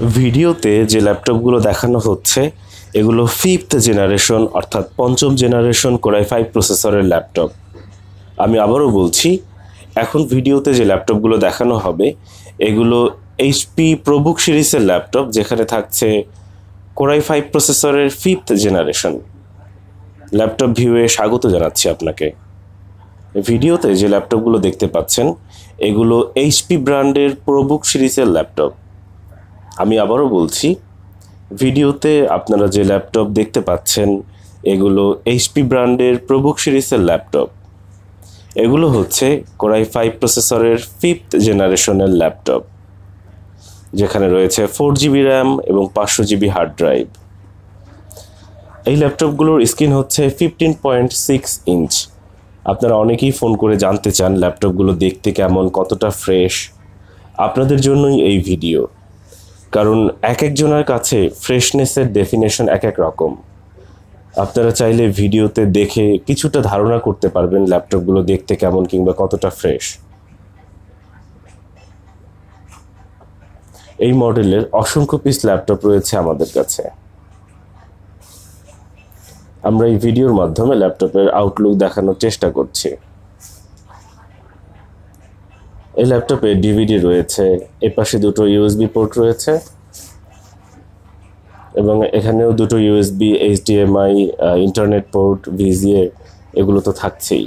ভিডিওতে যে ল্যাপটপগুলো দেখানো হচ্ছে, এগুলো ফিফথ জেনারেশন অর্থাৎ পঞ্চম জেনারেশন কোরাই ফাইভ প্রসেসরের ল্যাপটপ। আমি আবারও বলছি, এখন ভিডিওতে যে ল্যাপটপগুলো দেখানো হবে, এগুলো এইচপি প্রবুক সিরিজের ল্যাপটপ, যেখানে থাকছে কোরাই ফাইভ প্রসেসরের ফিফথ জেনারেশন ল্যাপটপ ভিউয়ে স্বাগত জানাচ্ছি আপনাকে। ভিডিওতে যে ল্যাপটপগুলো দেখতে পাচ্ছেন, এগুলো এইচপি ব্র্যান্ডের প্রবুক সিরিজের ল্যাপটপ। আমি আবারও বলছি, ভিডিওতে আপনারা যে ল্যাপটপ দেখতে পাচ্ছেন, এগুলো এইচপি ব্র্যান্ডের প্রবুক সিরিজের ল্যাপটপ। এগুলো হচ্ছে কোরাই ফাইভ প্রসেসরের ফিফথ জেনারেশনের ল্যাপটপ, যেখানে রয়েছে ফোর জিবি র্যাম এবং পাঁচশো জিবি হার্ড ড্রাইভ এই ল্যাপটপগুলোর স্ক্রিন হচ্ছে ফিফটিন পয়েন্ট সিক্স ইঞ্চ আপনারা অনেকেই ফোন করে জানতে চান ল্যাপটপগুলো দেখতে কেমন, কতটা ফ্রেশ আপনাদের জন্যই এই ভিডিও। কারণ এক একজনের কাছে ফ্রেশনেসের ডেফিনেশন এক এক রকম। আপনারা চাইলে ভিডিওতে দেখে কিছুটা ধারণা করতে পারবেন ল্যাপটপগুলো দেখতে কেমন কিংবা কতটা ফ্রেশ এই মডেলের অসংখ্য পিস ল্যাপটপ রয়েছে আমাদের কাছে। আমরা এই ভিডিওর মাধ্যমে ল্যাপটপের আউটলুক দেখানোর চেষ্টা করছি। এই ল্যাপটপে ডিভিডি রয়েছে এপাশে দুটো ইউএসবি পোর্ট রয়েছে এবং এখানেও দুটো USB HDMI internet port VGA এগুলো তো থাকছেই।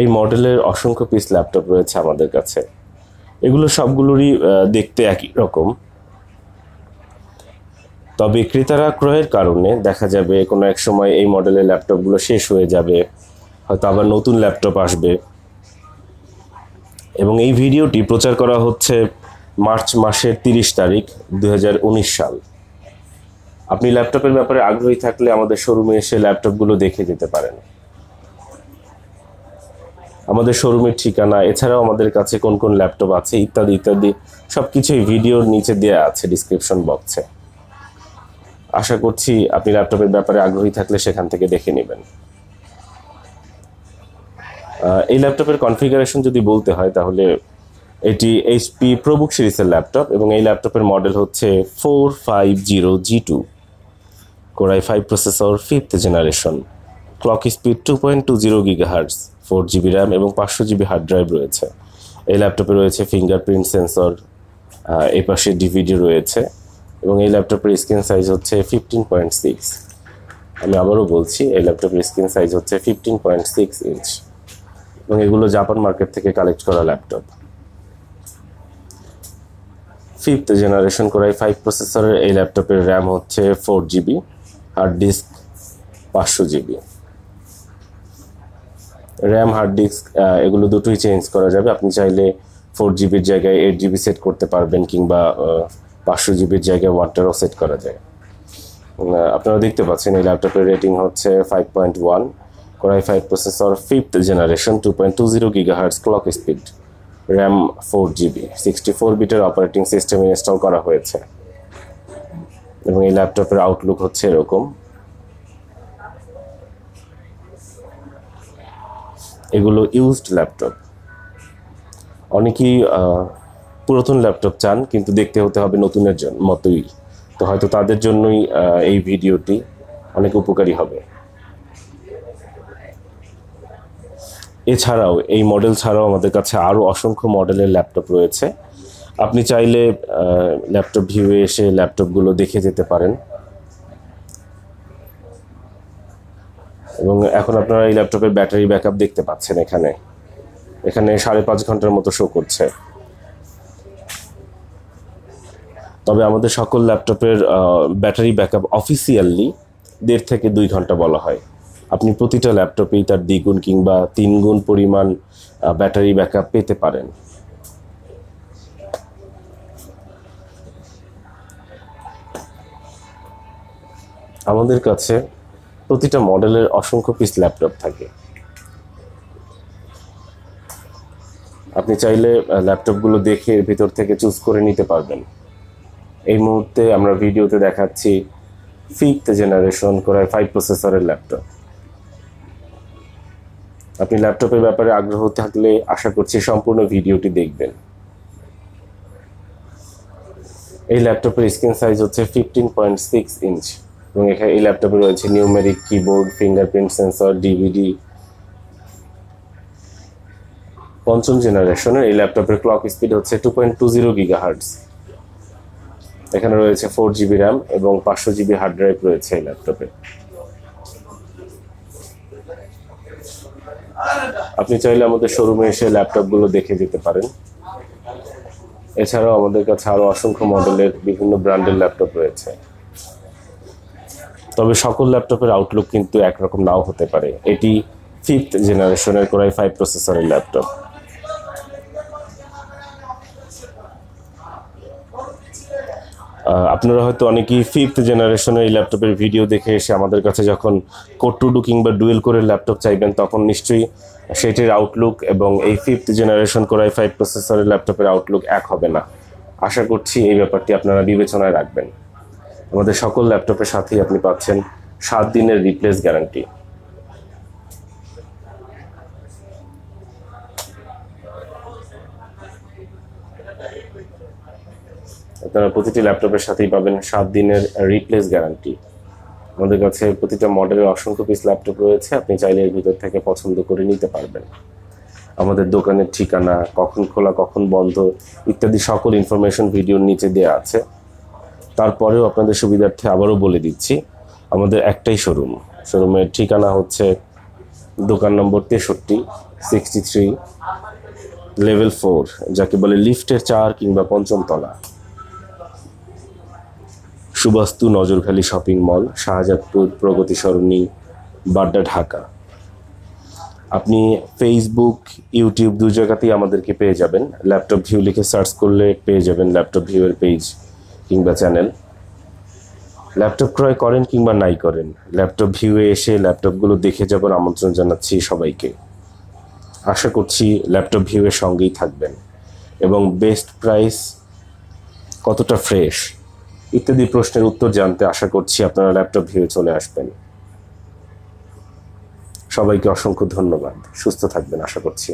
এই মডেলের অসংখ্য পিস ল্যাপটপ রয়েছে আমাদের কাছে। এগুলো সবগুলোরই দেখতে একই রকম। তবে ক্রেতারা ক্রয়ের কারণে দেখা যাবে কোনো এক সময় এই মডেলের ল্যাপটপগুলো শেষ হয়ে যাবে, হয়তো আবার নতুন ল্যাপটপ আসবে। এবং এই ভিডিওটি প্রচার করা হচ্ছে মার্চ মাসের তিরিশ তারিখ দুহাজার উনিশ সাল। আপনি ল্যাপটপের ব্যাপারে আগ্রহী থাকলে আমাদের শোরুমে এসে ল্যাপটপগুলো দেখে যেতে পারেন। আমাদের শোরুমের ঠিকানা, এছাড়াও আমাদের কাছে কোন কোন ল্যাপটপ আছে ইত্যাদি ইত্যাদি সব কিছুই ভিডিওর নিচে দেওয়া আছে ডিসক্রিপশন বক্সে। আশা করছি আপনি ল্যাপটপের ব্যাপারে আগ্রহী থাকলে সেখান থেকে দেখে নেবেন। এই ল্যাপটপের কনফিগারেশন যদি বলতে হয়, তাহলে এটি এইচপি প্রবুক সিরিজের ল্যাপটপ এবং এই ল্যাপটপের মডেল হচ্ছে four five zero G two core i five processor fifth generation clock speed two point two zero gigahertz four GB RAM এবং পাঁচশো জিবি হার্ড ড্রাইভ রয়েছে। এই ল্যাপটপে রয়েছে ফিঙ্গারপ্রিন্ট সেন্সর এই পাশে ডিভিডি রয়েছে এবং এই ল্যাপটপের স্ক্রিন সাইজ হচ্ছে ফিফটিন পয়েন্ট সিক্স আমি আবারও বলছি, এই ল্যাপটপের স্ক্রিন সাইজ হচ্ছে ফিফটিন পয়েন্ট সিক্স ইঞ্চ এবং এগুলো জাপান মার্কেট থেকে কালেক্ট করা laptop. Fifth generation core i five প্রসেসরের এই ল্যাপটপের র্যাম হচ্ছে ফোর জিবি, হার্ড ডিস্ক পাঁচশো জিবি। র্যাম, হার্ড ডিস্ক এগুলো দুটোই চেঞ্জ করা যাবে। আপনি চাইলে ফোর জিবির জায়গায় এইট জিবি সেট করতে পারবেন কিংবা পাঁচশো জিবির জায়গায় ওয়ানটারও সেট করা যায়। আপনারা দেখতে পাচ্ছেন এই ল্যাপটপের রেটিং হচ্ছে five point one. Generation two point two zero gigahertz clock speed RAM four GB sixty four বিটের অপারেটিং সিস্টেম ইনস্টল করা হয়েছে। এবং এই ল্যাপটপের আউটলুক হচ্ছে এরকম। এগুলো ইউজড ল্যাপটপ অনেকেই পুরাতন ল্যাপটপ চান, কিন্তু দেখতে হতে হবে নতুনের জন্য মতোই। তো হয়তো তাদের জন্যই এই ভিডিওটি অনেক উপকারী হবে। এছাড়াও এই মডেল ছাড়াও আমাদের কাছে আরও অসংখ্য মডেলের ল্যাপটপ রয়েছে। আপনি চাইলে ল্যাপটপ ভিউয়ে এসে ল্যাপটপগুলো দেখে যেতে পারেন। এবং এখন আপনারা এই ল্যাপটপের ব্যাটারি ব্যাকআপ দেখতে পাচ্ছেন এখানে। এখানে সাড়ে পাঁচ ঘণ্টার মতো শো করছে। তবে আমাদের সকল ল্যাপটপের ব্যাটারি ব্যাকআপ অফিসিয়ালি দেড় থেকে দুই ঘণ্টা বলা হয়। আপনি প্রতিটা ল্যাপটপেই তার দ্বিগুণ কিংবা তিন গুণ পরিমাণ ব্যাটারি ব্যাকআপ পেতে পারেন। আমাদের কাছে প্রতিটা মডেলের অসংখ্য পিস ল্যাপটপ থাকে। আপনি চাইলে ল্যাপটপগুলো দেখে ভিতর থেকে চুজ করে নিতে পারবেন। এই মুহূর্তে আমরা ভিডিওতে দেখাচ্ছি fifth generation core i five প্রসেসরের ল্যাপটপ। আপনি ল্যাপটপের ব্যাপারে আগ্রহ থাকলে আশা করছি সম্পূর্ণ ভিডিওটি দেখবেন। এই ল্যাপটপের স্ক্রিন সাইজ হচ্ছে ফিফটিন পয়েন্ট সিক্স ইঞ্চ এবং এখানে এই ল্যাপটপে রয়েছে numeric keyboard, fingerprint sensor, DVD. পঞ্চম জেনারেশনের এই ল্যাপটপের ক্লক স্পিড হচ্ছে two point two zero giga hertz এখানে রয়েছে ফোর জিবি র্যাম এবং পাঁচশো জিবি হার্ড ড্রাইভ রয়েছে এই ল্যাপটপে। আপনি চাইলে আমাদের শোরুমে এসে ল্যাপটপগুলো দেখে যেতে পারেন। এছাড়াও আমাদের কাছে আরও অসংখ্য মডেলের বিভিন্ন ব্র্যান্ডের ল্যাপটপ রয়েছে। তবে সকল ল্যাপটপের আউটলুক কিন্তু একরকম নাও হতে পারে। এটি ফিফথ জেনারেশনের কোরাই ফাইভ প্রসেসরের ল্যাপটপ আপনারা হয়তো অনেকেই ফিফথ জেনারেশনের এই ল্যাপটপের ভিডিও দেখে এসে আমাদের কাছে যখন কোড টু ডু কিংবা ডুয়েল করে ল্যাপটপ চাইবেন, তখন নিশ্চয়ই সেটির আউটলুক এবং এই ফিফথ জেনারেশন কোরাই ফাইভ প্রসেসরের ল্যাপটপের আউটলুক এক হবে না। আশা করছি এই ব্যাপারটি আপনারা বিবেচনায় রাখবেন। আমাদের সকল ল্যাপটপের সাথেই আপনি পাচ্ছেন সাত দিনের রিপ্লেস গ্যারান্টি আপনারা প্রতিটি ল্যাপটপের সাথেই পাবেন সাত দিনের রিপ্লেস গ্যারান্টি আমাদের কাছে প্রতিটা মডেলের অসংখ্য পিস ল্যাপটপ রয়েছে, আপনি চাইলে এর ভিতর থেকে পছন্দ করে নিতে পারবেন। আমাদের দোকানের ঠিকানা, কখন খোলা, কখন বন্ধ ইত্যাদি সকল ইনফরমেশন ভিডিওর নিচে দেওয়া আছে। তারপরেও আপনাদের সুবিধার্থে আবারও বলে দিচ্ছি, আমাদের একটাই শোরুম শোরুমের ঠিকানা হচ্ছে দোকান নম্বর তেষট্টি সিক্সটি থ্রি লেভেল ফোর যাকে বলে লিফটের চার কিংবা পঞ্চম তলা। সুবাস্তু নজরখালী শপিং মল, শাহজাদপুর প্রগতি সরণি, বাড্ডা ঢাকা। আপনি ফেসবুক ইউটিউব দু জায়গাতেই আমাদেরকে পেয়ে যাবেন। ল্যাপটপ ভিউ লিখে সার্চ করলে পেয়ে যাবেন ল্যাপটপ ভিউয়ের পেজ কিংবা চ্যানেল ল্যাপটপ ক্রয় করেন কিংবা নাই করেন ল্যাপটপ ভিউয়ে এসে ল্যাপটপগুলো দেখে যাবার আমন্ত্রণ জানাচ্ছি সবাইকে। আশা করছি ল্যাপটপ ভিউয়ের সঙ্গেই থাকবেন। এবং বেস্ট প্রাইস কতটা ফ্রেশ ইত্যাদি প্রশ্নের উত্তর জানতে আশা করছি আপনারা ল্যাপটপ ভিউ চলে আসবেন। সবাইকে অসংখ্য ধন্যবাদ। সুস্থ থাকবেন, আশা করছি।